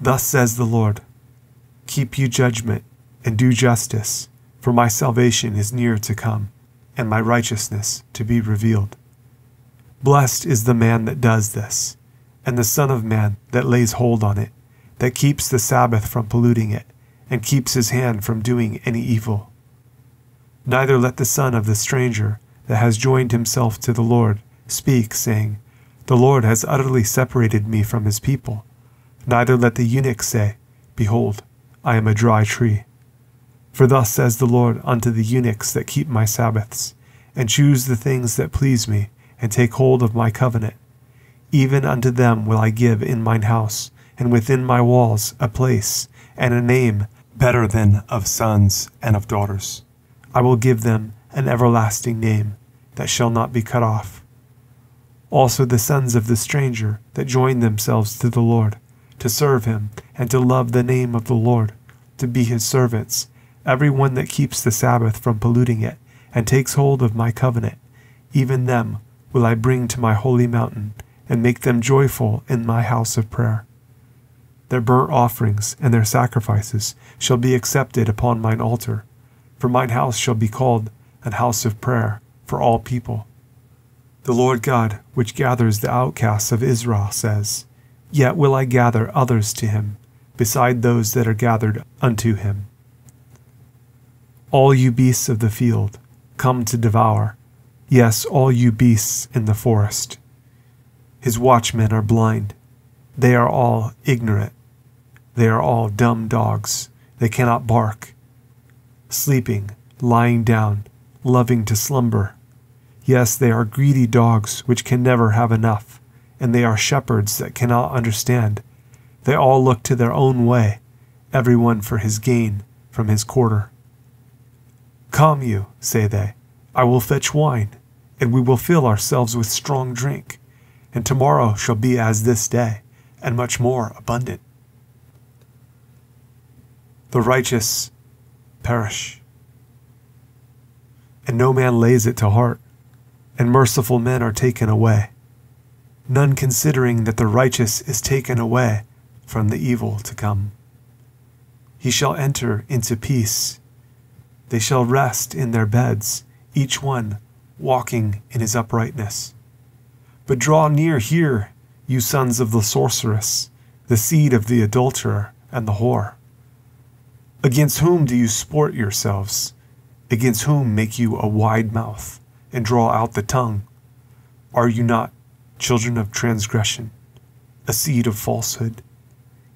Thus says the Lord Keep you judgment and do justice, for my salvation is near to come, and my righteousness to be revealed. Blessed is the man that does this, and the Son of Man that lays hold on it, that keeps the Sabbath from polluting it, and keeps his hand from doing any evil. Neither let the son of the stranger that has joined himself to the Lord speak, saying, The Lord has utterly separated me from his people. Neither let the eunuch say, Behold, I am a dry tree. For thus says the Lord unto the eunuchs that keep my Sabbaths, and choose the things that please me, and take hold of my covenant. Even unto them will I give in mine house, and within my walls, a place, and a name better than of sons and of daughters. I will give them an everlasting name that shall not be cut off. Also the sons of the stranger that join themselves to the Lord, to serve him, and to love the name of the Lord, to be his servants, every one that keeps the Sabbath from polluting it, and takes hold of my covenant, even them will I bring to my holy mountain, and make them joyful in my house of prayer. Their burnt offerings and their sacrifices shall be accepted upon mine altar, for mine house shall be called an house of prayer for all people. The Lord God, which gathers the outcasts of Israel, says, Yet will I gather others to him, beside those that are gathered unto him. All you beasts of the field, come to devour, yes, all you beasts in the forest. His watchmen are blind, they are all ignorant, they are all dumb dogs, they cannot bark. Sleeping, lying down, loving to slumber. Yes, they are greedy dogs which can never have enough, and they are shepherds that cannot understand. They all look to their own way, every one for his gain from his quarter. Come you, say they, I will fetch wine, and we will fill ourselves with strong drink, and tomorrow shall be as this day, and much more abundant. The righteous perish, and no man lays it to heart, and merciful men are taken away, none considering that the righteous is taken away from the evil to come. He shall enter into peace. They shall rest in their beds, each one walking in his uprightness. But draw near here, you sons of the sorceress, the seed of the adulterer and the whore. Against whom do you sport yourselves? Against whom make you a wide mouth and draw out the tongue? Are you not children of transgression, a seed of falsehood,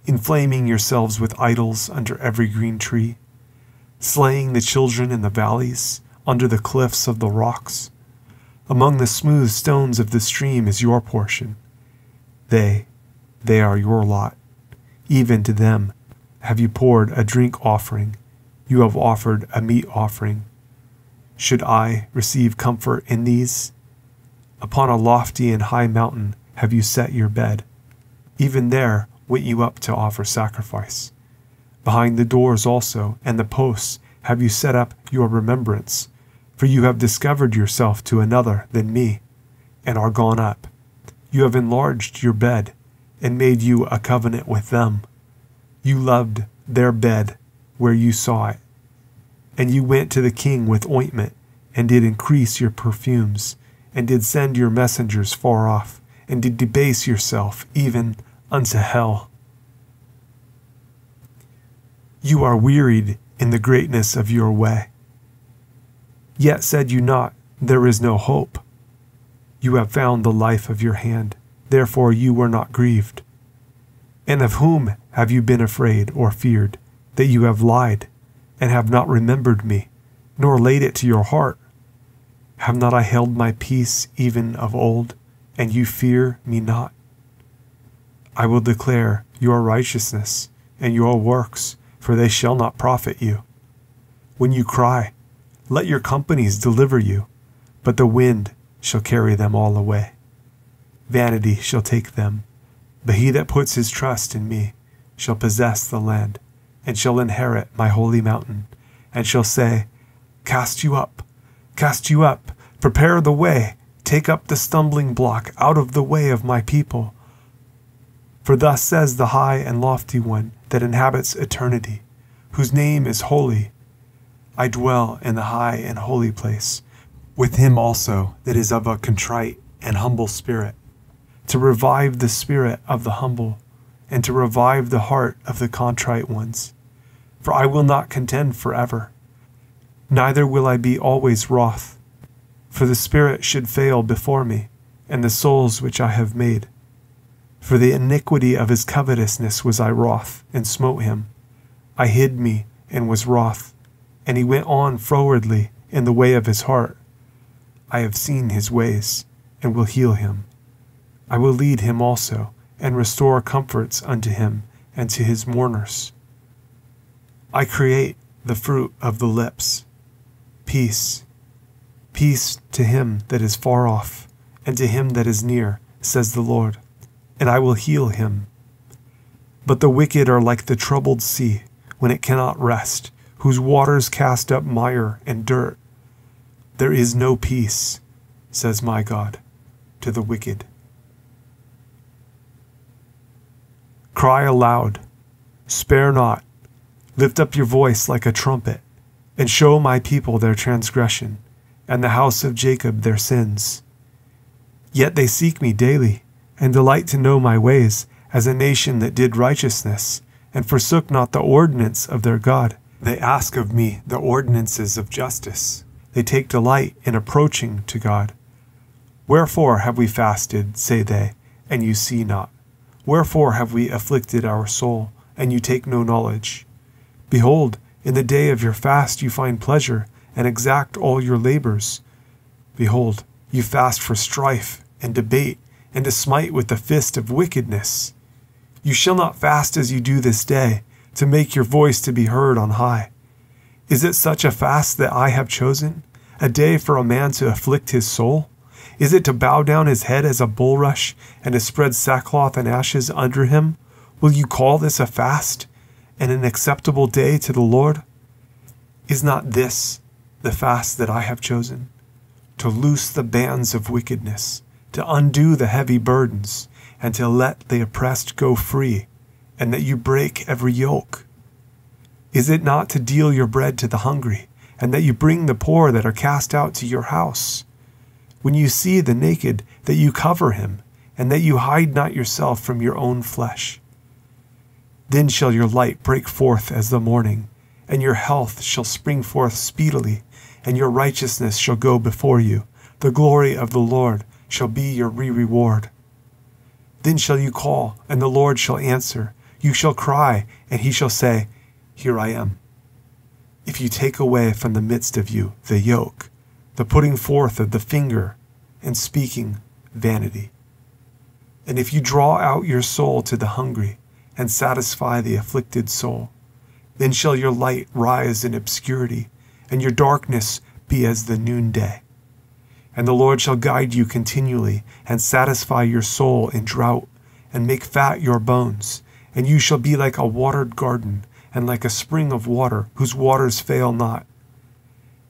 inflaming yourselves with idols under every green tree, slaying the children in the valleys, under the cliffs of the rocks? Among the smooth stones of the stream is your portion. They, they are your lot. Even to them have you poured a drink offering, you have offered a meat offering. Should I receive comfort in these? Upon a lofty and high mountain have you set your bed. Even there went you up to offer sacrifice. Behind the doors also and the posts have you set up your remembrance, for you have discovered yourself to another than me, and are gone up. You have enlarged your bed, and made you a covenant with them. You loved their bed where you saw it. And you went to the king with ointment, and did increase your perfumes, and did send your messengers far off, and did debase yourself even unto hell. You are wearied in the greatness of your way. Yet said you not, There is no hope. You have found the life of your hand, therefore you were not grieved. And of whom have you been afraid or feared, that you have lied, and have not remembered me, nor laid it to your heart? Have not I held my peace even of old, and you fear me not? I will declare your righteousness and your works, for they shall not profit you. When you cry, let your companies deliver you, but the wind shall carry them all away. Vanity shall take them, but he that puts his trust in me shall possess the land, and shall inherit my holy mountain, and shall say, Cast you up, cast you up, prepare the way, take up the stumbling block out of the way of my people. For thus says the high and lofty one that inhabits eternity, whose name is holy. I dwell in the high and holy place, with him also that is of a contrite and humble spirit, to revive the spirit of the humble, and to revive the heart of the contrite ones. For I will not contend forever, neither will I be always wroth. For the spirit should fail before me, and the souls which I have made. For the iniquity of his covetousness was I wroth, and smote him. I hid me, and was wroth, and he went on frowardly in the way of his heart. I have seen his ways, and will heal him. I will lead him also, and restore comforts unto him and to his mourners. I create the fruit of the lips. Peace. Peace to him that is far off, and to him that is near, says the Lord, and I will heal him. But the wicked are like the troubled sea, when it cannot rest, whose waters cast up mire and dirt. There is no peace, says my God, to the wicked. Cry aloud, spare not, lift up your voice like a trumpet, and show my people their transgression, and the house of Jacob their sins. Yet they seek me daily, and delight to know my ways, as a nation that did righteousness, and forsook not the ordinance of their God. They ask of me the ordinances of justice. They take delight in approaching to God. Wherefore have we fasted, say they, and you see not? Wherefore have we afflicted our soul, and you take no knowledge? Behold, in the day of your fast you find pleasure, and exact all your labors. Behold, you fast for strife, and debate, and to smite with the fist of wickedness. You shall not fast as you do this day, to make your voice to be heard on high. Is it such a fast that I have chosen, a day for a man to afflict his soul? Is it to bow down his head as a bulrush, and to spread sackcloth and ashes under him? Will you call this a fast, and an acceptable day to the Lord? Is not this the fast that I have chosen? To loose the bands of wickedness, to undo the heavy burdens, and to let the oppressed go free, and that you break every yoke? Is it not to deal your bread to the hungry, and that you bring the poor that are cast out to your house? When you see the naked, that you cover him, and that you hide not yourself from your own flesh. Then shall your light break forth as the morning, and your health shall spring forth speedily, and your righteousness shall go before you. The glory of the Lord shall be your re reward. Then shall you call, and the Lord shall answer. You shall cry, and he shall say, Here I am. If you take away from the midst of you the yoke, the putting forth of the finger, and speaking vanity. And if you draw out your soul to the hungry, and satisfy the afflicted soul, then shall your light rise in obscurity, and your darkness be as the noonday. And the Lord shall guide you continually, and satisfy your soul in drought, and make fat your bones, and you shall be like a watered garden, and like a spring of water, whose waters fail not.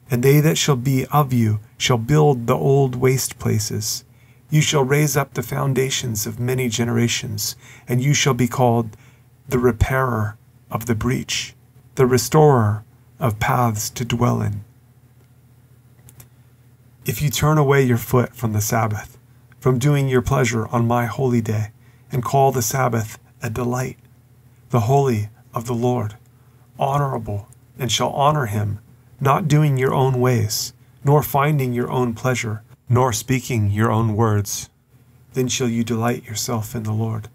And they that shall be of you shall build the old waste places. You shall raise up the foundations of many generations, and you shall be called the repairer of the breach, the restorer of paths to dwell in. If you turn away your foot from the Sabbath, from doing your pleasure on my holy day, and call the Sabbath a delight, the holy of the Lord, honorable, and shall honor him, not doing your own ways, nor finding your own pleasure, nor speaking your own words, then shall you delight yourself in the Lord.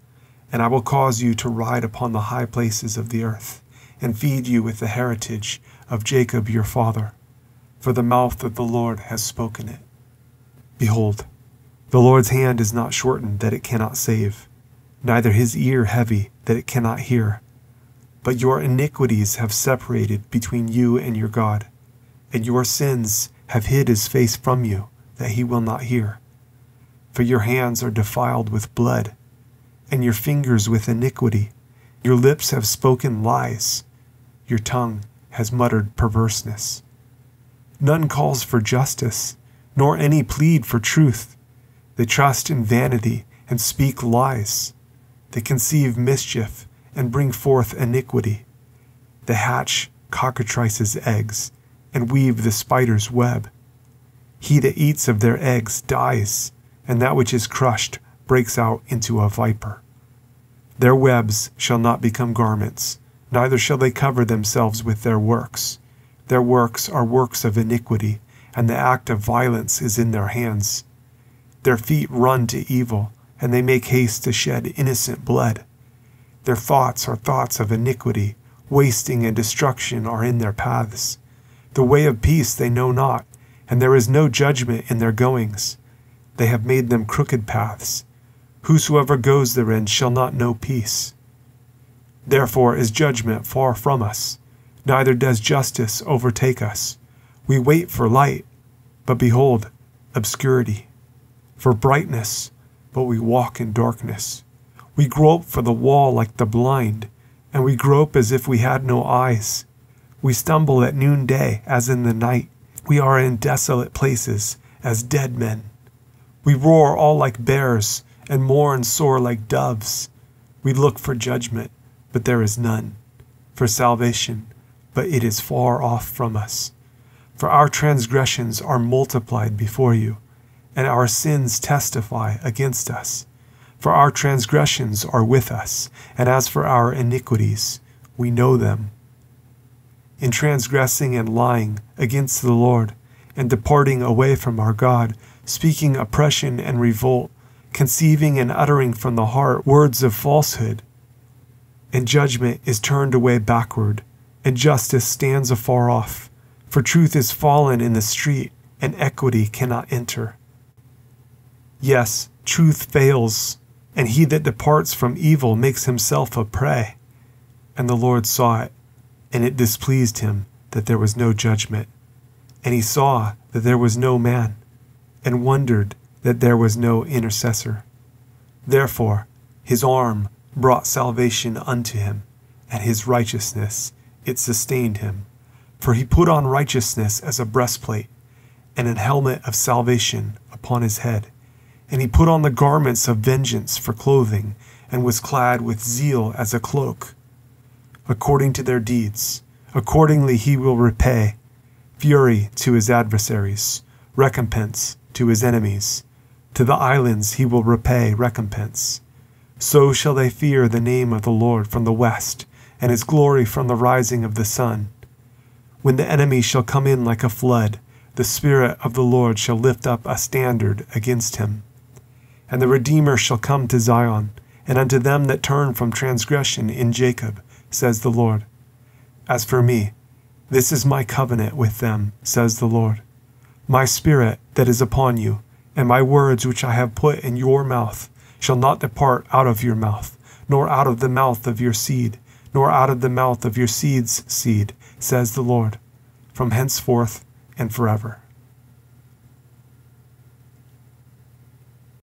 And I will cause you to ride upon the high places of the earth, and feed you with the heritage of Jacob your father for the mouth of the Lord has spoken it. Behold, the Lord's hand is not shortened that it cannot save, neither his ear heavy that it cannot hear. But your iniquities have separated between you and your God, and your sins have hid his face from you, that he will not hear. For your hands are defiled with blood, and your fingers with iniquity. Your lips have spoken lies, your tongue has muttered perverseness. None calls for justice, nor any plead for truth. They trust in vanity and speak lies. They conceive mischief and bring forth iniquity. They hatch cockatrices' eggs and weave the spider's web. He that eats of their eggs dies, and that which is crushed breaks out into a viper. Their webs shall not become garments, neither shall they cover themselves with their works. Their works are works of iniquity, and the act of violence is in their hands. Their feet run to evil, and they make haste to shed innocent blood. Their thoughts are thoughts of iniquity, wasting and destruction are in their paths. The way of peace they know not, and there is no judgment in their goings. They have made them crooked paths. Whosoever goes therein shall not know peace. Therefore is judgment far from us, neither does justice overtake us. We wait for light, but behold, obscurity, for brightness, but we walk in darkness. We grope for the wall like the blind, and we grope as if we had no eyes. We stumble at noonday as in the night. We are in desolate places as dead men. We roar all like bears and mourn sore like doves. We look for judgment, but there is none, for salvation, but it is far off from us. For our transgressions are multiplied before you, and our sins testify against us. For our transgressions are with us, and as for our iniquities, we know them. In transgressing and lying against the Lord, and departing away from our God, speaking oppression and revolt, conceiving and uttering from the heart words of falsehood, and judgment is turned away backward, and justice stands afar off, for truth is fallen in the street, and equity cannot enter. Yes, truth fails and he that departs from evil makes himself a prey. And the Lord saw it, and it displeased him that there was no judgment. And he saw that there was no man, and wondered that there was no intercessor. Therefore his arm brought salvation unto him, and his righteousness it sustained him. For he put on righteousness as a breastplate, and an helmet of salvation upon his head and he put on the garments of vengeance for clothing, and was clad with zeal as a cloak. According to their deeds, accordingly he will repay fury to his adversaries, recompense to his enemies. To the islands he will repay recompense. So shall they fear the name of the Lord from the west, and his glory from the rising of the sun. When the enemy shall come in like a flood, the Spirit of the Lord shall lift up a standard against him. And the Redeemer shall come to Zion, and unto them that turn from transgression in Jacob, says the Lord. As for me, this is my covenant with them, says the Lord. My spirit that is upon you, and my words which I have put in your mouth, shall not depart out of your mouth, nor out of the mouth of your seed, nor out of the mouth of your seed's seed, says the Lord, from henceforth and forever.